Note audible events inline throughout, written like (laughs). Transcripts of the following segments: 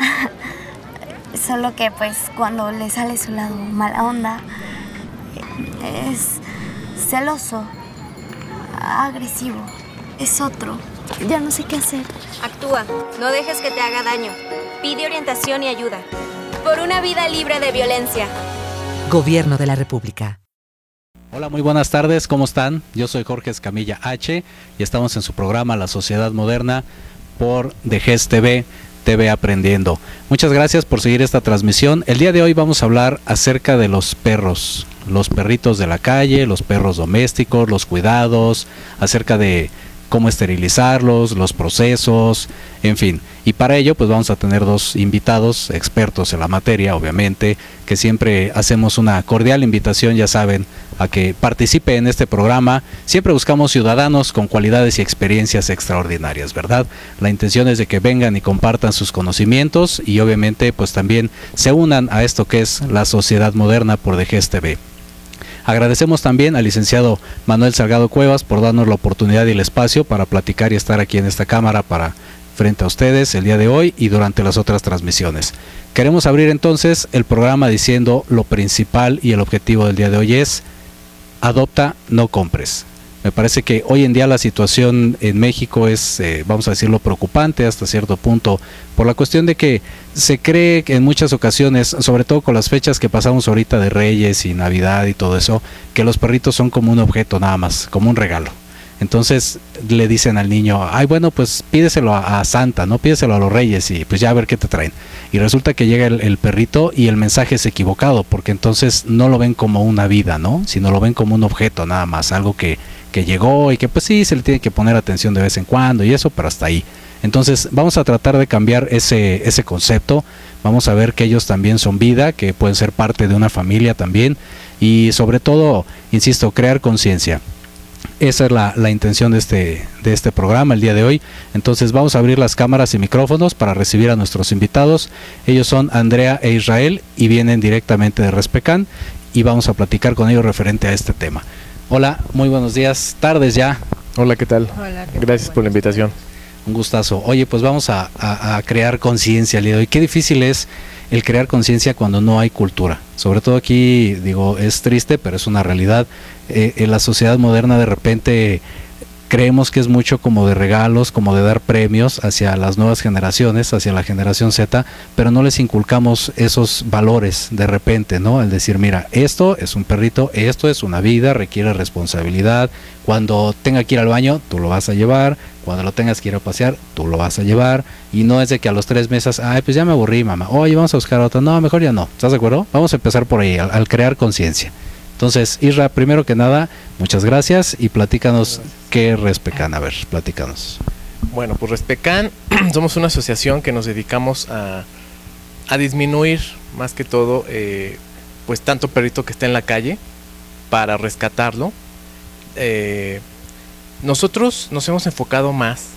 (laughs) Solo que pues cuando le sale su lado mala onda, es celoso, agresivo, es otro. Ya no sé qué hacer. Actúa, no dejes que te haga daño. Pide orientación y ayuda. Por una vida libre de violencia. Gobierno de la República. Hola, muy buenas tardes, ¿cómo están? Yo soy Jorge Escamilla H y estamos en su programa La Sociedad Moderna por DGES TV, TV Aprendiendo. Muchas gracias por seguir esta transmisión. El día de hoy vamos a hablar acerca de los perros, los perritos de la calle, los perros domésticos, los cuidados, acerca de cómo esterilizarlos, los procesos, en fin. Y para ello pues vamos a tener dos invitados, expertos en la materia, obviamente, que siempre hacemos una cordial invitación, ya saben, a que participe en este programa. Siempre buscamos ciudadanos con cualidades y experiencias extraordinarias, ¿verdad? La intención es de que vengan y compartan sus conocimientos y obviamente pues también se unan a esto que es la sociedad moderna por DGS TV. Agradecemos también al licenciado Manuel Salgado Cuevas por darnos la oportunidad y el espacio para platicar y estar aquí en esta cámara para frente a ustedes el día de hoy y durante las otras transmisiones. Queremos abrir entonces el programa diciendo lo principal y el objetivo del día de hoy es adopta, no compres. Me parece que hoy en día la situación en México es, eh, vamos a decirlo, preocupante hasta cierto punto, por la cuestión de que se cree que en muchas ocasiones, sobre todo con las fechas que pasamos ahorita de Reyes y Navidad y todo eso, que los perritos son como un objeto nada más, como un regalo. Entonces le dicen al niño, ay bueno, pues pídeselo a, Santa, no pídeselo a los reyes y pues ya a ver qué te traen. Y resulta que llega el, perrito y el mensaje es equivocado, porque entonces no lo ven como una vida, ¿no? Sino lo ven como un objeto nada más, algo que, que llegó y que pues sí, se le tiene que poner atención de vez en cuando y eso, pero hasta ahí. Entonces vamos a tratar de cambiar ese, ese concepto, vamos a ver que ellos también son vida, que pueden ser parte de una familia también y sobre todo, insisto, crear conciencia. Esa es la, la, intención de este, de este programa el día de hoy. Entonces vamos a abrir las cámaras y micrófonos para recibir a nuestros invitados. Ellos son Andrea e Israel y vienen directamente de Respecan y vamos a platicar con ellos referente a este tema. Hola, muy buenos días, tardes ya. Hola, ¿qué tal? Gracias por la invitación. Un gustazo. Oye, pues vamos a, a crear conciencia de hoy. Qué difícil es el crear conciencia cuando no hay cultura. Sobre todo aquí, digo, es triste, pero es una realidad. Eh, en la sociedad moderna de repente creemos que es mucho como de regalos, como de dar premios hacia las nuevas generaciones, hacia la generación Z, pero no les inculcamos esos valores de repente, ¿no? El decir, mira, esto es un perrito, esto es una vida, requiere responsabilidad, cuando tenga que ir al baño, tú lo vas a llevar, cuando lo tengas que ir a pasear, tú lo vas a llevar, y no es de que a los tres meses, ay, pues ya me aburrí, mamá, oye, vamos a buscar otro, no, mejor ya no, ¿estás de acuerdo? Vamos a empezar por ahí, al crear conciencia. Entonces, Isra, primero que nada, muchas gracias y platícanos qué es Respecan. A ver, platícanos. Bueno, pues Respecan (clears throat) somos una asociación que nos dedicamos a, disminuir más que todo, eh, pues tanto perrito que está en la calle para rescatarlo. Eh, nosotros nos hemos enfocado más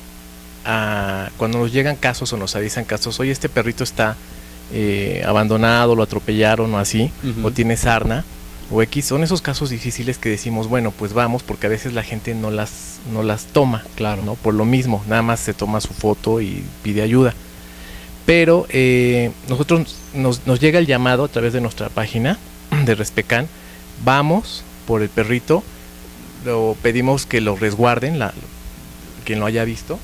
a cuando nos llegan casos o nos avisan casos, oye, este perrito está eh, abandonado, lo atropellaron o así, o tiene sarna o X, son esos casos difíciles que decimos, bueno, pues vamos, porque a veces la gente no las, no las toma, claro, ¿no? Por lo mismo, nada más se toma su foto y pide ayuda. Pero eh, nosotros nos, nos, llega el llamado a través de nuestra página de Respecan, vamos por el perrito, lo pedimos que lo resguarden, la, quien lo haya visto,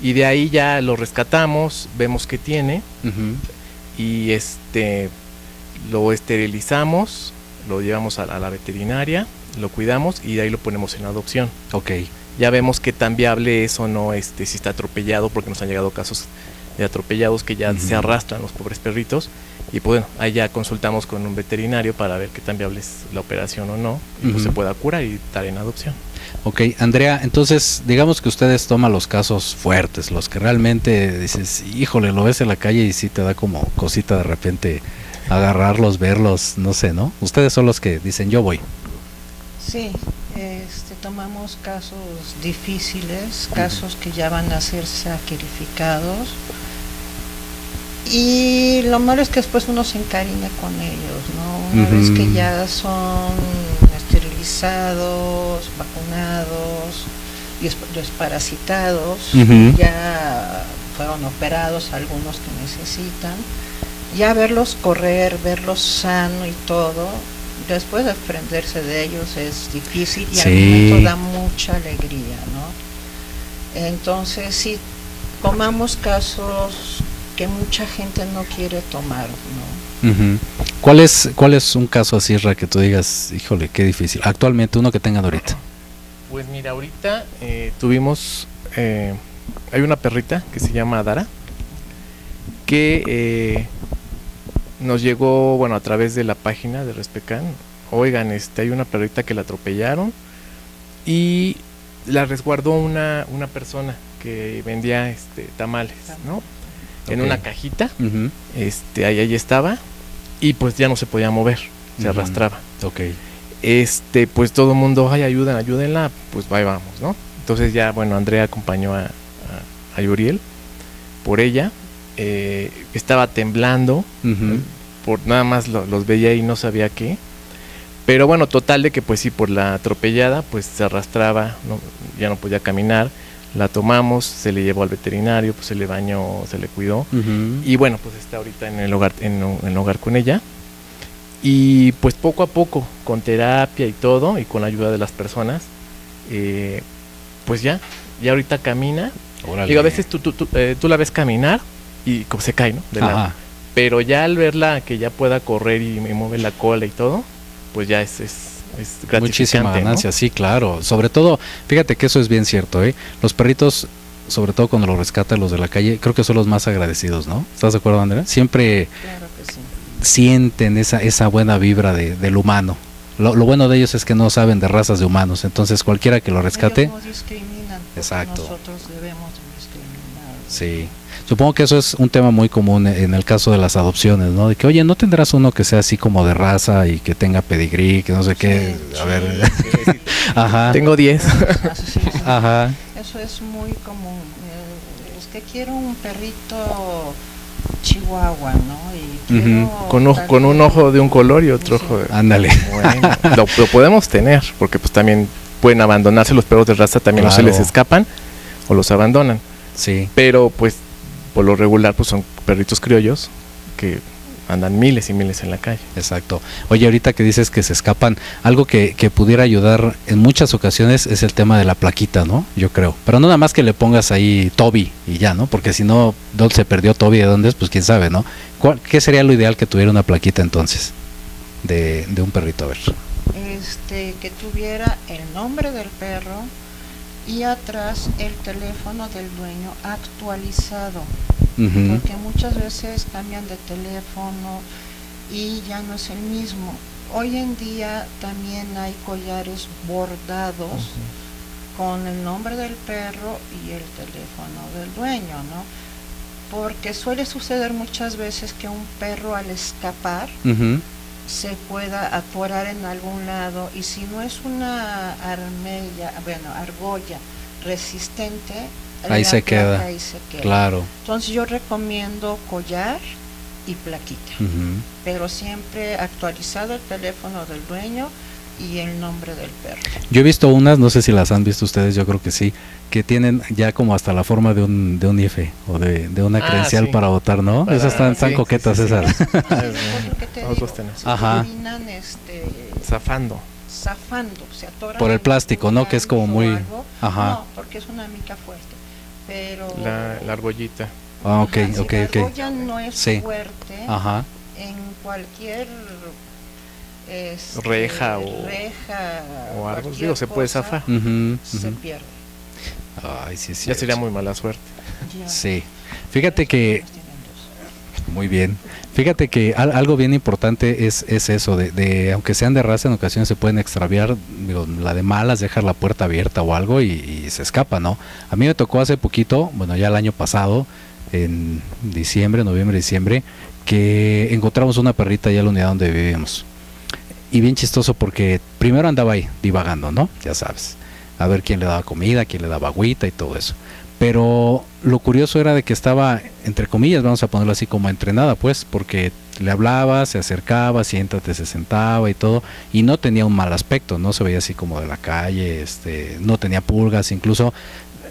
y de ahí ya lo rescatamos, vemos que tiene, y este lo esterilizamos, lo llevamos a, la veterinaria, lo cuidamos y de ahí lo ponemos en adopción. Ok. Ya vemos qué tan viable es o no, este, si está atropellado, porque nos han llegado casos de atropellados que ya se arrastran los pobres perritos. Y pues bueno, ahí ya consultamos con un veterinario para ver qué tan viable es la operación o no, y pues se pueda curar y estar en adopción. Ok, Andrea, entonces digamos que ustedes toman los casos fuertes, los que realmente dices, híjole, lo ves en la calle y sí te da como cosita de repente agarrarlos, verlos, no sé, ¿no? Ustedes son los que dicen yo voy. Sí, este, tomamos casos difíciles, casos que ya van a ser sacrificados. Y lo malo es que después uno se encariña con ellos, ¿no? Una vez que ya son esterilizados vacunados, desp- desparasitados, Ujú. ya fueron operados algunos que necesitan. Ya verlos correr, verlos sano y todo, después desprenderse de ellos es difícil y al Sí. momento da mucha alegría, ¿no? Entonces sí, tomamos casos que mucha gente no quiere tomar, ¿no? Ujú. ¿Cuál es, ¿Cuál es un caso así, Ra, que tú digas, híjole, qué difícil? Actualmente, uno que tengan ahorita. Pues mira, ahorita eh, tuvimos, eh, hay una perrita que se llama Dara, que eh, nos llegó, bueno, a través de la página de Respecan. Oigan, este, hay una perrita que la atropellaron y la resguardó una, una persona que vendía este, tamales, ¿no? En una cajita, este, ahí, ahí estaba y pues ya no se podía mover, se arrastraba Ok. este, pues todo el mundo, ay, ayúdenla, pues ahí vamos, ¿no? Entonces ya, bueno, Andrea acompañó a, a, a Yuriel por ella, eh, estaba temblando, Ujú. por nada más lo- los veía y no sabía qué, pero bueno, total de que pues sí, por la atropellada, pues se arrastraba, no- ya no podía caminar, la tomamos, se le llevó al veterinario, pues se le bañó, se le cuidó, Ujú. y bueno, pues está ahorita en el hogar, en, en el hogar con ella. Y pues poco a poco, con terapia y todo, y con la ayuda de las personas, eh, pues ya, ya ahorita camina. Órale. Digo, a veces tú, tú, tú, eh, tú la ves caminar y como se cae, ¿no? De lado. Ajá. Pero ya al verla que ya pueda correr y me mueve la cola y todo, pues ya es, es, es gratificante, Muchísima ¿no? ganancia, sí, claro. Sobre todo, fíjate que eso es bien cierto, ¿eh? Los perritos, sobre todo cuando los rescatan los de la calle, creo que son los más agradecidos, ¿no? ¿Estás de acuerdo, Andrea? Siempre Claro que sí. sienten esa, esa buena vibra de, del humano. Lo, lo bueno de ellos es que no saben de razas de humanos, entonces cualquiera que lo rescate, Ellos no discriminan, Exacto. nosotros debemos de discriminar. sí. Supongo que eso es un tema muy común en el caso de las adopciones, ¿no? De que, oye, ¿no tendrás uno que sea así como de raza y que tenga pedigrí, que no sé qué? Sí, A ver, sí, (laughs) ajá, Tengo 10. Así sí, sí. ajá, Eso es muy común. Eh, es que quiero un perrito chihuahua, ¿no? Y con, ojo- tal con un ojo de un color y otro Sí. ojo de... ándale. Bueno, (laughs) lo, lo podemos tener, porque pues también pueden abandonarse los perros de raza, también no se Claro. les escapan o los abandonan. Sí, Pero pues por lo regular pues son perritos criollos que andan miles y miles en la calle. exacto. Oye, ahorita que dices que se escapan, algo que, que pudiera ayudar en muchas ocasiones es el tema de la plaquita, ¿no? Yo creo. Pero no nada más que le pongas ahí Toby y ya, ¿no? Porque si no, ¿dónde se perdió Toby? ¿De dónde es? Pues quién sabe, ¿no? ¿Cuál- ¿Qué sería lo ideal que tuviera una plaquita entonces? De, de un perrito, a ver. este, que tuviera el nombre del perro y atrás el teléfono del dueño actualizado, porque muchas veces cambian de teléfono y ya no es el mismo. Hoy en día también hay collares bordados con el nombre del perro y el teléfono del dueño, ¿no? Porque suele suceder muchas veces que un perro al escapar. Se pueda atorar en algún lado y si no es una armella, bueno, argolla resistente, Ahí se queda. ahí se queda. Claro. Entonces yo recomiendo collar y plaquita, pero siempre actualizado el teléfono del dueño y el nombre del perro. Yo he visto unas, no sé si las han visto ustedes, yo creo que sí, que tienen ya como hasta la forma de un, de un IFE o de, de una Ah, credencial sí. para votar, ¿no? Para- esas están sí, tan sí, coquetas sí, sí. esas. (laughs) Nosotros tenemos. Ajá. terminan, este, Zafando. zafando, se atoran Por el plástico, ¿no? Que es como muy- algo. Ajá. No, porque es una mica fuerte. Pero La, la argollita. Ah, ok, Ajá, si ok, la ok. argolla no es Sí. fuerte Ajá. en cualquier este, Reja o- reja O algo. cualquier Digo, se puede zafar. Se pierde. Ay, sí, sí. Ya sería muy mala suerte. Ya. Sí. Fíjate que, muy bien. Fíjate que al- algo bien importante es, es eso, de, de, aunque sean de raza, en ocasiones se pueden extraviar, digo, la de malas, dejar la puerta abierta o algo y, y se escapa, ¿no? A mí me tocó hace poquito, bueno, ya el año pasado, en diciembre, noviembre, diciembre, que encontramos una perrita ya en la unidad donde vivíamos. Y bien chistoso porque primero andaba ahí divagando, ¿no? Ya sabes. A ver quién le daba comida, quién le daba agüita y todo eso. Pero lo curioso era de que estaba, entre comillas, vamos a ponerlo así como entrenada, pues, porque Le hablaba, se acercaba, siéntate, se sentaba y todo, y no tenía un mal aspecto, no se veía así como de la calle, este, no tenía pulgas, incluso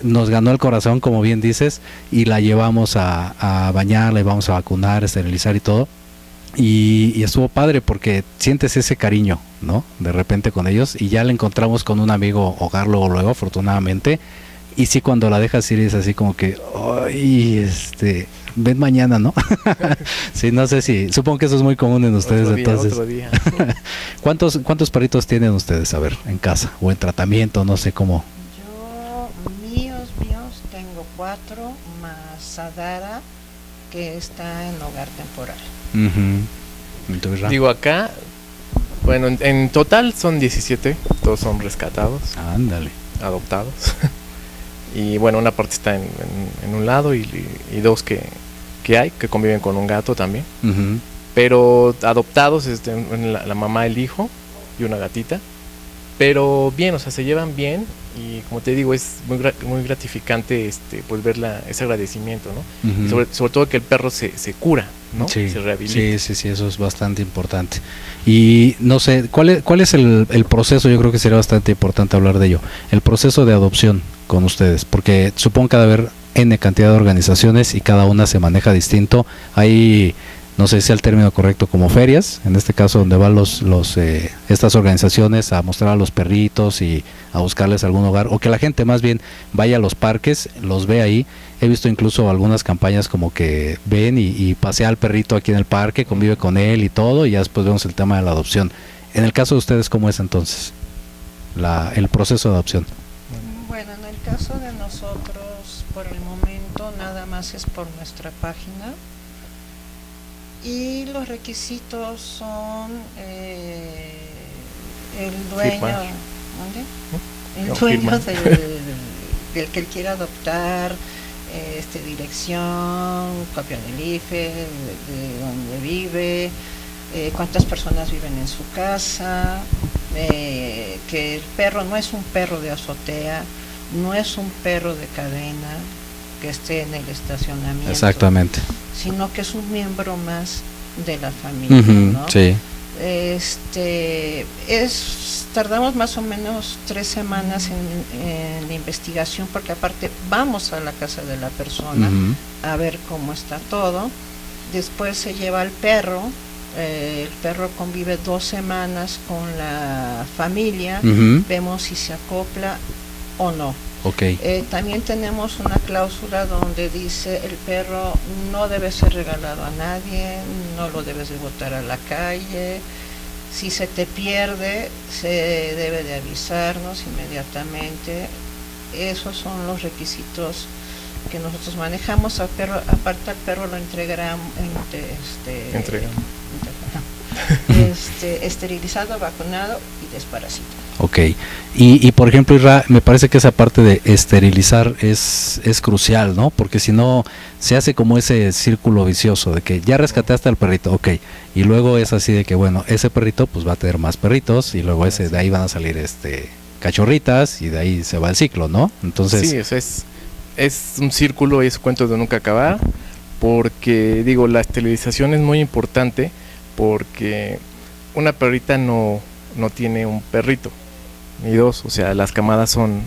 nos ganó el corazón, como bien dices, y la llevamos a, a bañar, la íbamos a vacunar, esterilizar y todo. Y, y, estuvo padre porque sientes ese cariño, ¿no? De repente con ellos y ya la encontramos con un amigo hogar luego, luego, afortunadamente. Y sí, cuando la dejas ir es así como que, ay, este, ven mañana, ¿no? (laughs) sí, no sé si, supongo que eso es muy común en ustedes Otro día, entonces. otro día. (laughs) ¿Cuántos, ¿Cuántos perritos tienen ustedes, a ver, en casa o en tratamiento, no sé cómo? Yo, míos, míos, tengo cuatro, más Sadara, que está en hogar temporal. Entonces, Ra- Digo, acá, bueno, en, en total son 17, todos son rescatados, ándale. adoptados. (laughs) y bueno, una parte está en, en- en un lado y, y dos que, que hay, que conviven con un gato también. Pero adoptados, este, la, la mamá, el hijo y una gatita. Pero bien, o sea, se llevan bien y como te digo, es muy, muy gratificante este, pues ver la- ese agradecimiento, ¿no? Sobre, sobre todo que el perro se, se cura, ¿no? Sí, sí, sí, sí, eso es bastante importante. Y no sé, ¿cuál es, cuál es el, el proceso? Yo creo que sería bastante importante hablar de ello. El proceso de adopción con ustedes, porque supongo que haber N cantidad de organizaciones y cada una se maneja distinto. Hay, no sé si sea el término correcto, como ferias, en este caso donde van los, los eh, estas organizaciones a mostrar a los perritos y a buscarles algún hogar, o que la gente más bien vaya a los parques, los ve ahí. He visto incluso algunas campañas como que ven y, y pasea al perrito aquí en el parque, convive con él y todo, y ya después vemos el tema de la adopción. En el caso de ustedes, ¿cómo es entonces la, el proceso de adopción? Bueno, en el caso de nosotros, por el momento, nada más es por nuestra página. Y los requisitos son eh, el dueño. ¿dónde? El dueño del, (laughs) del que él quiera adoptar, eh, este, dirección, copia del IFE, de, de donde vive, eh, cuántas personas viven en su casa, eh, que el perro no es un perro de azotea, no es un perro de cadena que esté en el estacionamiento, Exactamente. sino que es un miembro más de la familia, ¿no? Sí. Este es tardamos más o menos tres semanas en, en la investigación porque aparte vamos a la casa de la persona a ver cómo está todo. Después se lleva al perro. eh, el perro convive dos semanas con la familia. Vemos si se acopla o no. Eh, también tenemos una cláusula donde dice el perro no debe ser regalado a nadie, no lo debes de botar a la calle. Si se te pierde, se debe de avisarnos inmediatamente. Esos son los requisitos que nosotros manejamos. Al perro, aparte al perro lo entregamos, este, Entregamos. Este, esterilizado, vacunado y desparasitado. Ok. Y, y por ejemplo, me parece que esa parte de esterilizar es, es crucial, ¿no? Porque si no, se hace como ese círculo vicioso de que ya rescataste al perrito, ok. Y luego es así de que, bueno, ese perrito pues va a tener más perritos y luego ese de ahí van a salir este cachorritas y de ahí se va el ciclo, ¿no? Entonces, Sí, o sea, es, es un círculo y es cuento de nunca acabar, porque digo, la esterilización es muy importante porque una perrita no, no tiene un perrito, ni dos, o sea, las camadas son,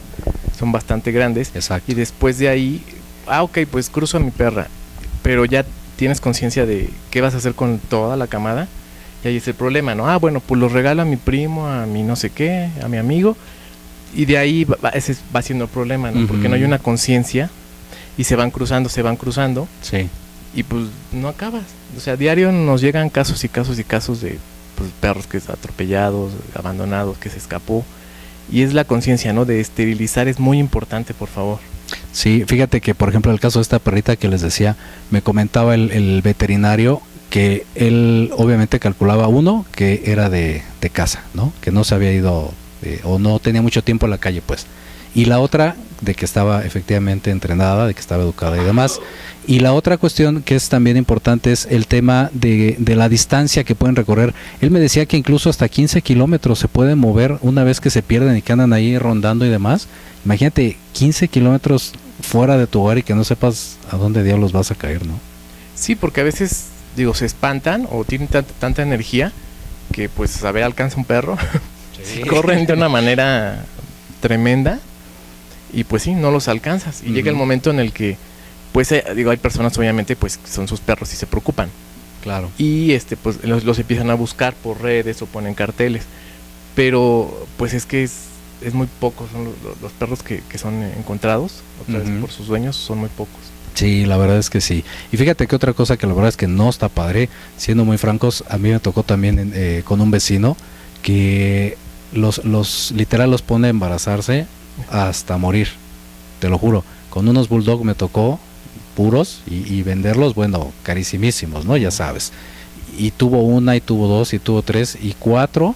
son bastante grandes exacto. y después de ahí, ah, ok, pues cruzo a mi perra, pero ya tienes conciencia de qué vas a hacer con toda la camada, y ahí es el problema, ¿no? Ah, bueno, pues los regalo a mi primo, a mi no sé qué, a mi amigo, y de ahí va, ese va siendo el problema, ¿no? Porque no hay una conciencia y se van cruzando, se van cruzando, Sí. y pues no acabas. O sea, a diario nos llegan casos y casos y casos de pues, perros que están atropellados, abandonados, que se escapó. Y es la conciencia, ¿no? De esterilizar es muy importante, por favor. Sí, fíjate que por ejemplo el caso de esta perrita que les decía, me comentaba el, veterinario que él obviamente calculaba uno que era de, de casa, ¿no? Que no se había ido eh, o no tenía mucho tiempo en la calle, pues. Y la otra de que estaba efectivamente entrenada, de que estaba educada y demás. Y la otra cuestión que es también importante es el tema de, de la distancia que pueden recorrer. Él me decía que incluso hasta 15 kilómetros se pueden mover una vez que se pierden y que andan ahí rondando y demás. Imagínate 15 kilómetros fuera de tu hogar y que no sepas a dónde diablos vas a caer, ¿no? Sí, porque a veces digo, se espantan o tienen tan- tanta energía que pues a ver alcanza un perro, (laughs) corren de una manera tremenda y pues sí, no los alcanzas. Y llega el momento en el que, pues eh, digo, hay personas obviamente pues que son sus perros y se preocupan. Claro. Y este pues los, los empiezan a buscar por redes o ponen carteles. Pero pues es que es, es muy pocos son los, los perros que, que son encontrados otra vez por sus dueños son muy pocos. Sí, la verdad es que sí. Y fíjate que otra cosa que la verdad es que no está padre, siendo muy francos, a mí me tocó también eh, con un vecino que los, los literal los pone a embarazarse hasta morir, te lo juro. Con unos bulldog me tocó puros y, y venderlos, bueno, carísimísimos, ¿no? Ya sabes. Y tuvo una y tuvo dos y tuvo tres y cuatro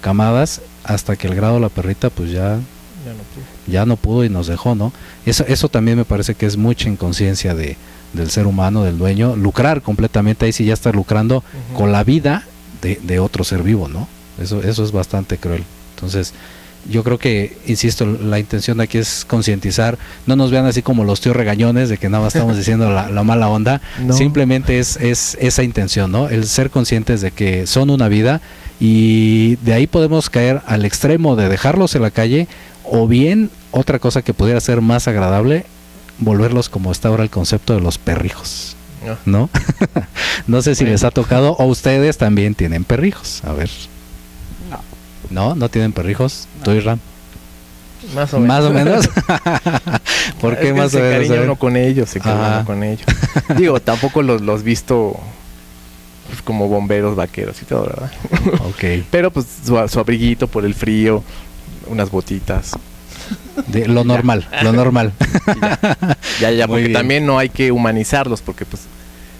camadas hasta que el grado de la perrita pues ya Ya no pude. ya no pudo y nos dejó, ¿no? Eso, eso también me parece que es mucha inconsciencia de, del ser humano, del dueño, lucrar completamente, ahí sí ya está lucrando con la vida de, de otro ser vivo, ¿no? Eso, eso es bastante cruel. Entonces, yo creo que, insisto, la intención de aquí es concientizar, no nos vean así como los tíos regañones de que nada más estamos (laughs) diciendo la, la mala onda, No. simplemente es, es esa intención, ¿no? El ser conscientes de que son una vida y de ahí podemos caer al extremo de dejarlos en la calle o bien otra cosa que pudiera ser más agradable, volverlos como está ahora el concepto de los perrijos, Ah, ¿no? (laughs) no sé si les ha tocado o ustedes también tienen perrijos, a ver. No. ¿No? ¿No tienen perrijos? ¿Tú, Isram? Más o menos. Más o menos. (laughs) (laughs) ¿Por Es qué que más o se menos? Cariña ver. uno con ellos, se cariña uno con ellos. (laughs) Digo, tampoco los, los visto pues, como bomberos, vaqueros y todo, ¿verdad? Ok. Pero pues su, su abriguito por el frío, unas botitas. De lo normal, lo normal. y ya, ya, porque bien. también no hay que humanizarlos porque pues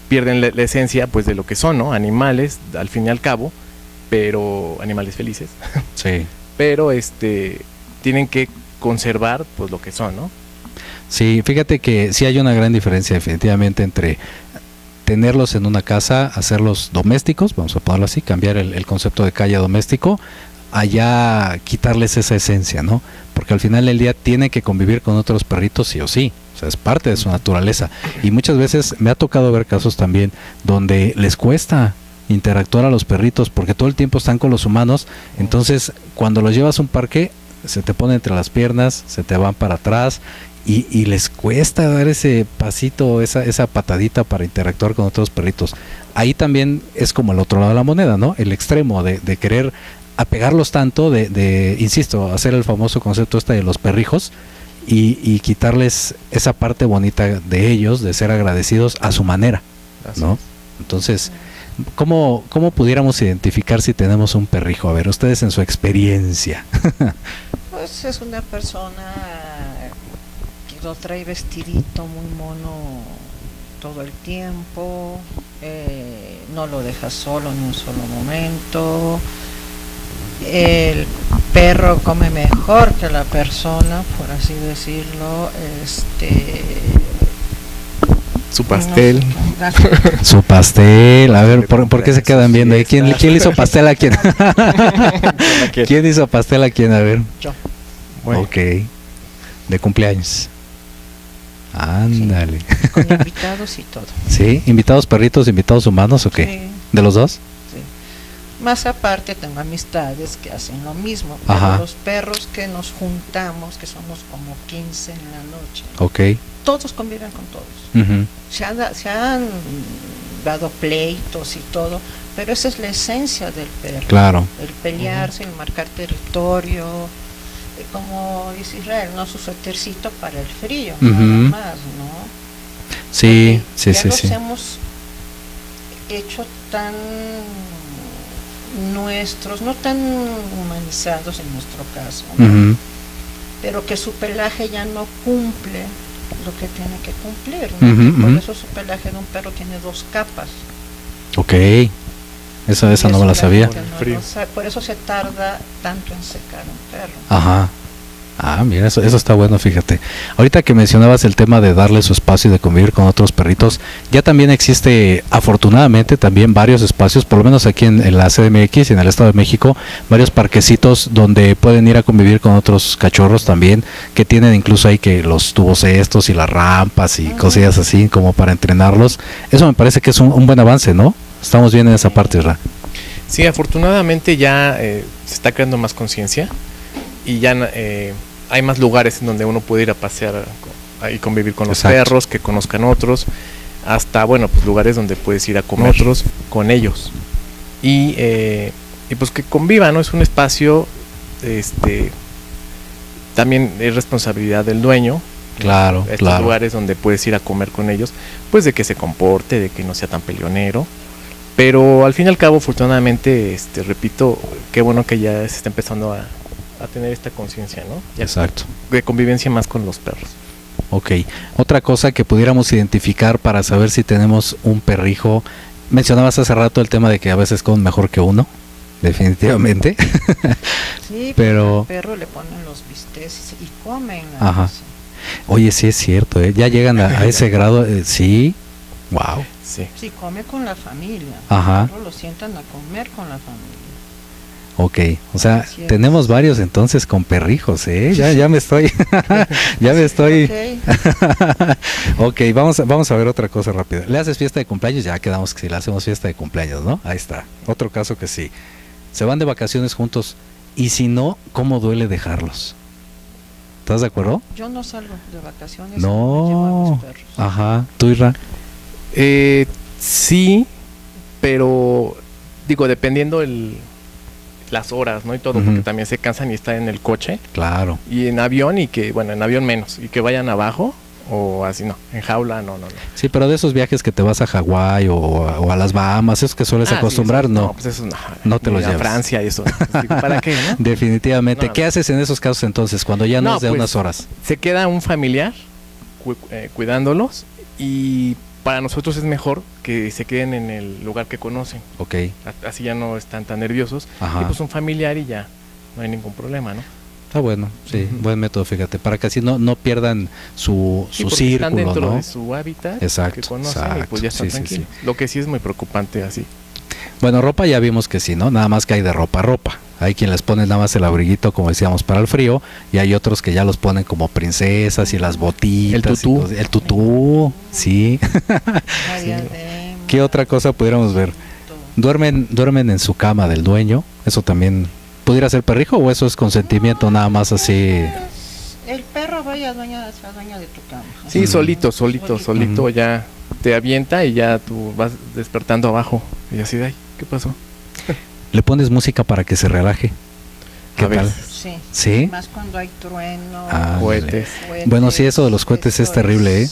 pierden la, la esencia pues de lo que son, ¿no? Animales, al fin y al cabo, pero animales felices, (laughs) Sí. pero este tienen que conservar pues lo que son, ¿no? Sí, fíjate que sí hay una gran diferencia definitivamente entre tenerlos en una casa, hacerlos domésticos, vamos a ponerlo así, cambiar el, el concepto de calle doméstico, allá quitarles esa esencia, ¿no? Porque al final del día tiene que convivir con otros perritos sí o sí, o sea, es parte de su naturaleza. Y muchas veces me ha tocado ver casos también donde les cuesta interactuar a los perritos porque todo el tiempo están con los humanos, entonces cuando los llevas a un parque se te pone entre las piernas, se te van para atrás y, y les cuesta dar ese pasito, esa, esa patadita para interactuar con otros perritos. Ahí también es como el otro lado de la moneda, ¿no? El extremo de, de querer apegarlos tanto, de, de, insisto, hacer el famoso concepto este de los perrijos y, y quitarles esa parte bonita de ellos, de ser agradecidos a su manera, ¿no? es. Entonces, ¿cómo, ¿cómo pudiéramos identificar si tenemos un perrijo? A ver, ustedes en su experiencia. (laughs) Pues es una persona que lo trae vestidito muy mono todo el tiempo, eh, no lo deja solo en un solo momento. El perro come mejor que la persona, por así decirlo. Este, Su pastel. no- (laughs) Su pastel, a ver, ¿por, por qué se quedan viendo ahí? ¿Quién, (laughs) ¿Quién le hizo pastel a quién? ¿Quién hizo pastel a quién? A ver. Yo. Bueno, Ok. De cumpleaños. Ándale. con invitados y todo. (laughs) ¿Sí? ¿Invitados perritos, invitados humanos o qué? Sí. ¿De los dos? Más aparte tengo amistades que hacen lo mismo. Pero Ajá. los perros que nos juntamos, que somos como 15 en la noche, todos conviven con todos. Se han, da- se han dado pleitos y todo, pero esa es la esencia del perro. Claro. El pelearse, el marcar territorio, eh, como dice Israel, no su suétercito para el frío, Ujú. nada más, ¿no? Sí, Porque sí, ya sí, los sí. hemos hecho tan nuestros, no tan humanizados en nuestro caso, pero que su pelaje ya no cumple lo que tiene que cumplir. ¿no? Por eso su pelaje de un perro tiene dos capas. Ok. Esa, esa no me la sabía. no. Por eso se tarda tanto en secar un perro. Ajá. Ah, mira, eso, eso está bueno, fíjate. Ahorita que mencionabas el tema de darle su espacio y de convivir con otros perritos, ya también existe, afortunadamente, también varios espacios, por lo menos aquí en, en la CDMX y en el Estado de México, varios parquecitos donde pueden ir a convivir con otros cachorros también, que tienen incluso ahí que los tubos estos y las rampas y cosillas así, como para entrenarlos. Eso me parece que es un, un buen avance, ¿no? Estamos bien en esa parte, ¿verdad? Sí, afortunadamente ya eh, se está creando más conciencia y ya eh, hay más lugares en donde uno puede ir a pasear y convivir con los Exacto. perros, que conozcan otros, hasta, bueno, pues lugares donde puedes ir a comer otros con ellos. Y, eh, y pues que convivan, ¿no? Es un espacio, este, también es responsabilidad del dueño. Claro, Estos claro. lugares donde puedes ir a comer con ellos, pues de que se comporte, de que no sea tan peleonero. Pero al fin y al cabo, afortunadamente, este, repito, qué bueno que ya se está empezando a, a tener esta conciencia, ¿no? Ya Exacto. de convivencia más con los perros. Ok. Otra cosa que pudiéramos identificar para saber si tenemos un perrijo. Mencionabas hace rato el tema de que a veces comen mejor que uno. Definitivamente. (laughs) Sí, Pero- al perro le ponen los bisteces y comen. Ajá. Oye, sí es cierto, ¿eh? Ya llegan a, a (laughs) ese grado. eh, sí. Wow. Sí. Sí, come con la familia. Ajá. Lo sientan a comer con la familia. Ok. O sea, tenemos varios entonces con perrijos, ¿eh? Ya, ya me estoy. (laughs) ya me estoy. (laughs) Ok. vamos, a- vamos a ver otra cosa rápida. ¿Le haces fiesta de cumpleaños? Ya quedamos que si le hacemos fiesta de cumpleaños, ¿no? Ahí está. Otro caso que sí. Se van de vacaciones juntos. Y si no, ¿cómo duele dejarlos? ¿Estás de acuerdo? Yo no salgo de vacaciones. No. Me llevo a No. mis perros. Ajá. ¿Tú, Irra? Eh, sí, pero digo, dependiendo el, las horas, ¿no? Y todo, porque también se cansan y están en el coche. Claro. Y en avión, y que, bueno, en avión menos, y que vayan abajo, o así, no, en jaula, no, no, no. Sí, pero de esos viajes que te vas a Hawái o, a- o a las Bahamas, esos que sueles Ah, sí, acostumbrar, esos- no. pues eso no. No te los a llevas. Francia y eso. (laughs) Digo, ¿Para qué, no? Definitivamente. No, ¿Qué no. haces en esos casos entonces, cuando ya no, No, es de pues, unas horas? Se queda un familiar cu- eh, cuidándolos y para nosotros es mejor que se queden en el lugar que conocen. Ok. Así ya no están tan nerviosos. Ajá. Y pues un familiar y ya no hay ningún problema, ¿no? Está bueno, sí, buen método, fíjate, para que así no, no pierdan su, Sí, su porque están círculo, dentro ¿no? de su hábitat Exacto, que conocen y exacto, pues ya están sí, sí, tranquilos. Lo que sí es muy preocupante así. Bueno, ropa ya vimos que sí, ¿no? Nada más que hay de ropa a ropa. Hay quien les pone nada más el abriguito, como decíamos, para el frío, y hay otros que ya los ponen como princesas y las botitas. El tutú. el tutú, sí. (laughs) Diadema, ¿Qué otra cosa pudiéramos ver? ¿Duermen, ¿Duermen en su cama del dueño? ¿Eso también pudiera ser perrijo o eso es consentimiento nada más así? El perro vaya dueña, sea dueña de tu cama. Sí, solito, solito, solito ya te avienta y ya tú vas despertando abajo. Y así de ay, ¿qué pasó? ¿Le pones música para que se relaje? ¿Qué A tal? Sí. ¿Sí? Más cuando hay trueno. Ah, Cohetes. Bueno, sí, eso de los cohetes es terrible, ¿eh?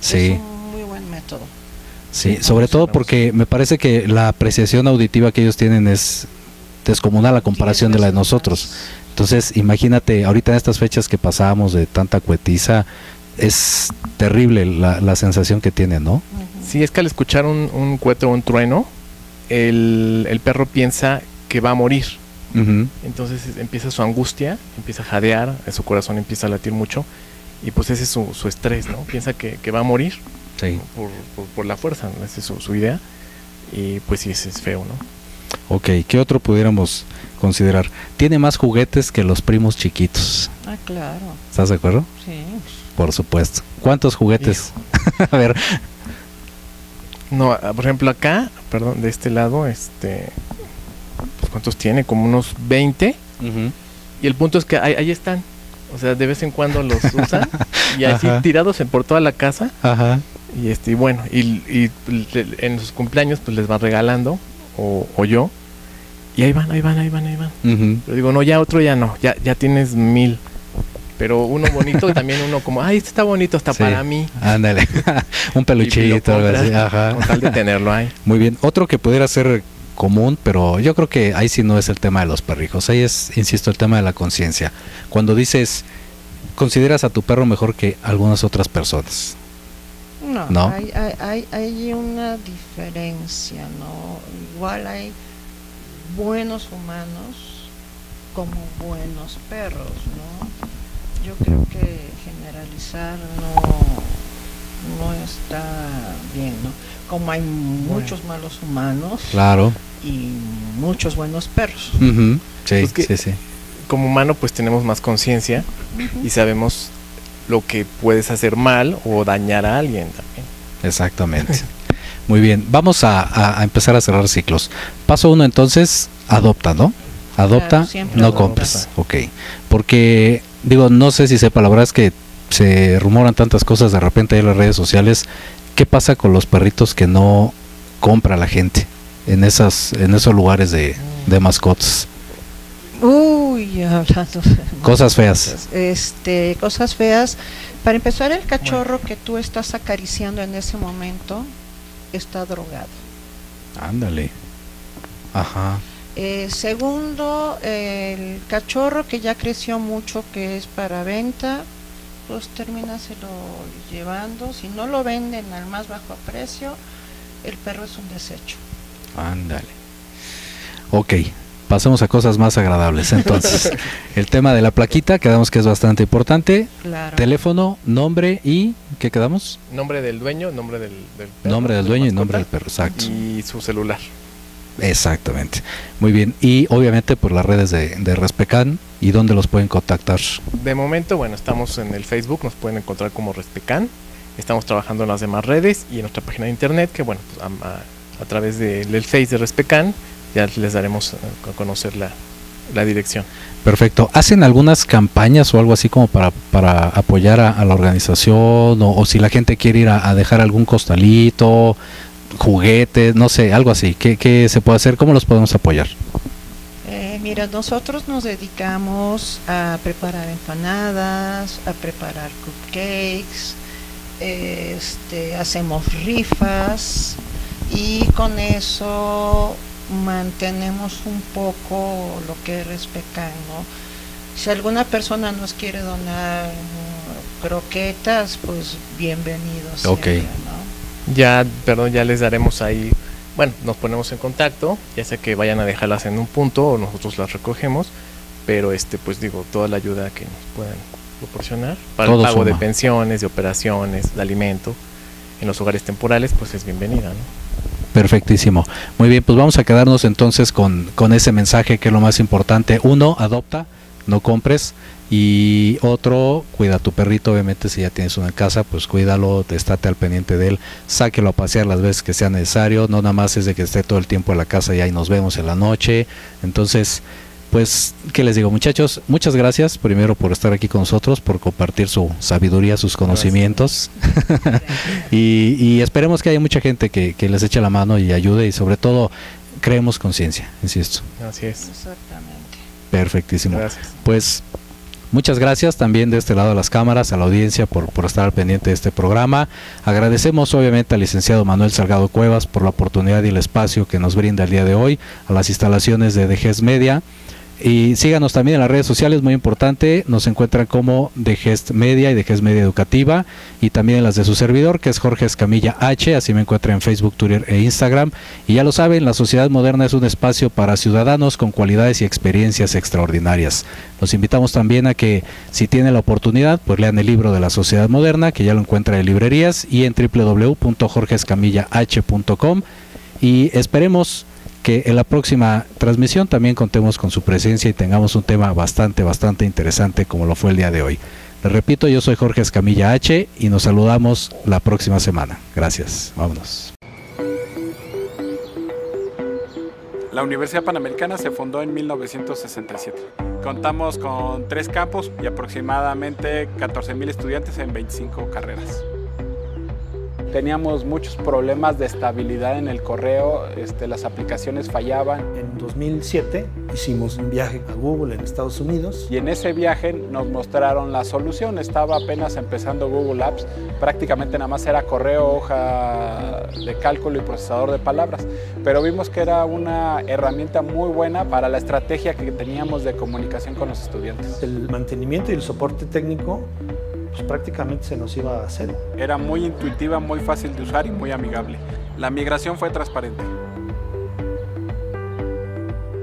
Sí. Es un muy buen método. Sí, sobre todo porque me parece que la apreciación auditiva que ellos tienen es descomunal a comparación de la de nosotros. Entonces, imagínate, ahorita en estas fechas que pasamos de tanta cuetiza, es terrible la, la sensación que tienen, ¿no? Sí, es que al escuchar un, un cohete o un trueno, el, el perro piensa que va a morir. Entonces es- empieza su angustia, empieza a jadear, su corazón empieza a latir mucho. Y pues ese es su, su estrés, ¿no? Piensa que, que va a morir Sí. por, por- por la fuerza, ¿no? esa es su, su idea. Y pues sí, ese es feo, ¿no? Ok, ¿qué otro pudiéramos considerar? Tiene más juguetes que los primos chiquitos. Ah, claro. ¿Estás de acuerdo? Sí. Por supuesto. ¿Cuántos juguetes? (laughs) a ver, No, ah, por ejemplo acá, perdón, de este lado, este... Pues ¿Cuántos tiene? Como unos 20. Y el punto es que ahí, ahí están. O sea, de vez en cuando los (laughs) usan. y así Ajá. tirados en por toda la casa. ajá. Y este, y bueno, y, en sus cumpleaños pues les van regalando, o, o yo, y ahí van, ahí van, ahí van, ahí van. Ujú. Pero digo, no, ya otro ya no, ya, ya tienes mil. Pero uno bonito y también uno como, ay, este está bonito hasta Sí. para mí. Ándale, (laughs) un peluchito, algo así, ajá. Con tal de (laughs) tenerlo ahí. Muy bien. Otro que pudiera ser común, pero yo creo que ahí sí no es el tema de los perrijos. Ahí es, insisto, el tema de la conciencia. Cuando dices, consideras a tu perro mejor que algunas otras personas. No, ¿No? Hay, hay, hay, hay una diferencia, ¿no? Igual hay buenos humanos como buenos perros, ¿no? Yo creo que generalizar no, no está bien, ¿no? Como hay muchos malos humanos Claro. y muchos buenos perros. Sí, Pues que- sí, sí. Como humano pues tenemos más conciencia y sabemos lo que puedes hacer mal o dañar a alguien también. Exactamente. Muy bien, vamos a, a- a empezar a cerrar ciclos. Paso uno entonces, adopta, ¿no? Adopta, Claro, siempre no adopta. compres. Ok. Porque, digo, no sé si sepa, la verdad es que se rumoran tantas cosas de repente ahí en las redes sociales. ¿Qué pasa con los perritos que no compra la gente en, esas, en esos lugares de, de mascotas? Uy, (laughs) hablando Cosas feas. este, cosas feas. Para empezar, el cachorro que tú estás acariciando en ese momento está drogado. Ándale. Ajá. Eh, segundo, el cachorro que ya creció mucho, que es para venta, pues termínaselo llevando. Si no lo venden al más bajo precio, el perro es un desecho. Ándale. Ok, pasemos a cosas más agradables. Entonces, (laughs) el tema de la plaquita, quedamos que es bastante importante. Claro. Teléfono, nombre y ¿qué quedamos? Nombre del dueño, nombre del, del perro, Nombre del dueño y nombre del perro, exacto. Y su celular. Exactamente. Muy bien. Y obviamente por las redes de, de Respecan y dónde los pueden contactar. De momento, bueno, estamos en el Facebook, nos pueden encontrar como Respecan. Estamos trabajando en las demás redes y en nuestra página de internet, que bueno, pues, a, a- a través de- del Face de Respecan ya les daremos a conocer la, la dirección. Perfecto. ¿Hacen algunas campañas o algo así como para, para apoyar a, a la organización? O, o si la gente quiere ir a, a dejar algún costalito, juguetes, no sé, algo así. ¿Qué, qué se puede hacer? ¿Cómo los podemos apoyar? Eh, mira, nosotros nos dedicamos a preparar empanadas, a preparar cupcakes, este, hacemos rifas y con eso mantenemos un poco lo que es Respecan, ¿no? Si alguna persona nos quiere donar croquetas, pues bienvenidos. Ok. Ya, perdón, ya les daremos ahí, bueno, nos ponemos en contacto, ya sea que vayan a dejarlas en un punto o nosotros las recogemos, pero este, pues digo, toda la ayuda que nos puedan proporcionar para Todo el pago de pensiones, de operaciones, de alimento en los hogares temporales, pues es bienvenida, ¿no? Perfectísimo. Muy bien, pues vamos a quedarnos entonces con, con ese mensaje que es lo más importante. Uno, adopta, no compres. Y otro, cuida a tu perrito, obviamente si ya tienes uno en casa, pues cuídalo, estate al pendiente de él, sáquelo a pasear las veces que sea necesario, no nada más es de que esté todo el tiempo en la casa y ahí nos vemos en la noche. Entonces, pues, ¿qué les digo muchachos? Muchas gracias primero por estar aquí con nosotros, por compartir su sabiduría, sus conocimientos. (laughs) y, y esperemos que haya mucha gente que, que les eche la mano y ayude y sobre todo creemos conciencia, insisto. Así es. Exactamente. Perfectísimo. Gracias. Pues muchas gracias también de este lado de las cámaras, a la audiencia por, por estar al pendiente de este programa. Agradecemos obviamente al licenciado Manuel Salgado Cuevas por la oportunidad y el espacio que nos brinda el día de hoy, a las instalaciones de DGES Media. Y síganos también en las redes sociales, muy importante, nos encuentran como de Gest Media y de Gest Media Educativa y también en las de su servidor, que es Jorge Escamilla H, así me encuentran en Facebook, Twitter e Instagram. Y ya lo saben, la sociedad moderna es un espacio para ciudadanos con cualidades y experiencias extraordinarias. Los invitamos también a que si tienen la oportunidad, pues lean el libro de la sociedad moderna, que ya lo encuentran en librerías y en www.jorgeescamillah.com y esperemos que en la próxima transmisión también contemos con su presencia y tengamos un tema bastante, bastante interesante como lo fue el día de hoy. Les repito, yo soy Jorge Escamilla H y nos saludamos la próxima semana. Gracias. Vámonos. La Universidad Panamericana se fundó en 1967. Contamos con tres campus y aproximadamente 14.000 estudiantes en 25 carreras. Teníamos muchos problemas de estabilidad en el correo, este, las aplicaciones fallaban En 2007 hicimos un viaje a Google en Estados Unidos. y en ese viaje nos mostraron la solución. Estaba apenas empezando Google Apps, prácticamente nada más era correo, hoja de cálculo y procesador de palabras, pero vimos que era una herramienta muy buena para la estrategia que teníamos de comunicación con los estudiantes. El mantenimiento y el soporte técnico pues prácticamente se nos iba a cero. Era muy intuitiva, muy fácil de usar y muy amigable. La migración fue transparente.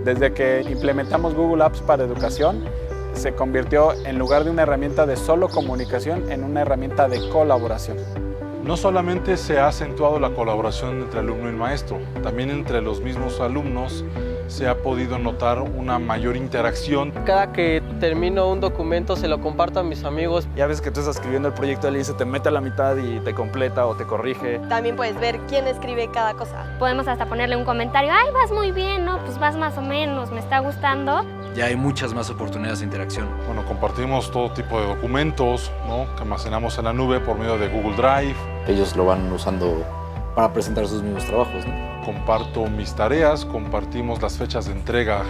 Desde que implementamos Google Apps para educación, se convirtió en lugar de una herramienta de solo comunicación en una herramienta de colaboración. No solamente se ha acentuado la colaboración entre alumno y maestro, también entre los mismos alumnos se ha podido notar una mayor interacción. Cada que termino un documento se lo comparto a mis amigos. Ya ves que tú estás escribiendo el proyecto y se te mete a la mitad y te completa o te corrige. También puedes ver quién escribe cada cosa. Podemos hasta ponerle un comentario, ay, vas muy bien, ¿no? Pues vas más o menos, me está gustando. Ya hay muchas más oportunidades de interacción. Bueno, compartimos todo tipo de documentos, ¿no? Que almacenamos en la nube por medio de Google Drive. Ellos lo van usando para presentar sus mismos trabajos, ¿no? Comparto mis tareas, compartimos las fechas de entrega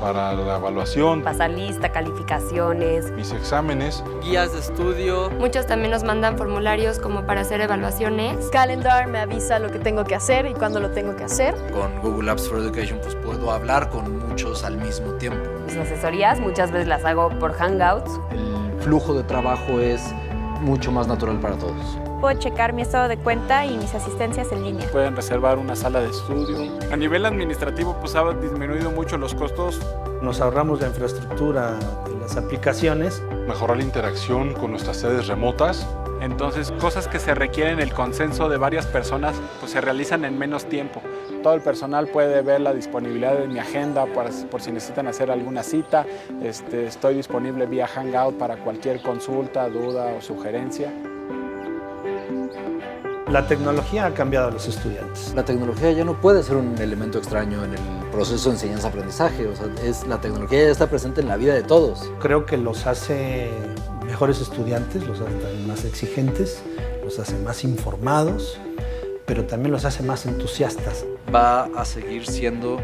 para la evaluación. Pasar lista, calificaciones. Mis exámenes. Guías de estudio. Muchos también nos mandan formularios como para hacer evaluaciones. Calendar me avisa lo que tengo que hacer y cuándo lo tengo que hacer. Con Google Apps for Education pues puedo hablar con muchos al mismo tiempo. Mis asesorías muchas veces las hago por Hangouts. El flujo de trabajo es mucho más natural para todos puedo checar mi estado de cuenta y mis asistencias en línea. Pueden reservar una sala de estudio. A nivel administrativo, pues ha disminuido mucho los costos. Nos ahorramos la infraestructura de las aplicaciones. Mejorar la interacción con nuestras sedes remotas. Entonces, cosas que se requieren el consenso de varias personas, pues se realizan en menos tiempo. Todo el personal puede ver la disponibilidad de mi agenda por, por si necesitan hacer alguna cita. Este, estoy disponible vía Hangout para cualquier consulta, duda o sugerencia. La tecnología ha cambiado a los estudiantes. La tecnología ya no puede ser un elemento extraño en el proceso de enseñanza-aprendizaje. O sea, es, la tecnología ya está presente en la vida de todos. Creo que los hace mejores estudiantes, los hace más exigentes, los hace más informados, pero también los hace más entusiastas. Va a seguir siendo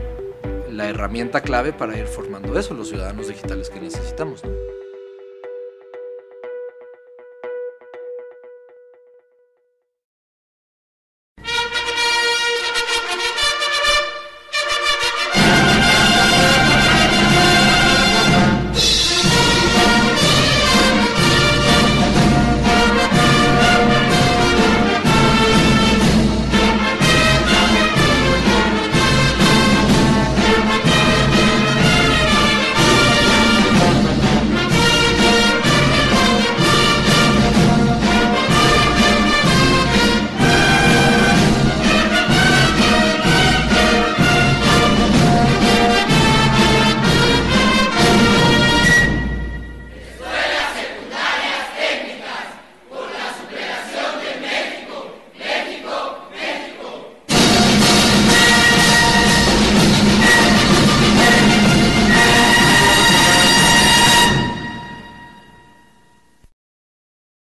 la herramienta clave para ir formando eso, los ciudadanos digitales que necesitamos. ¿no?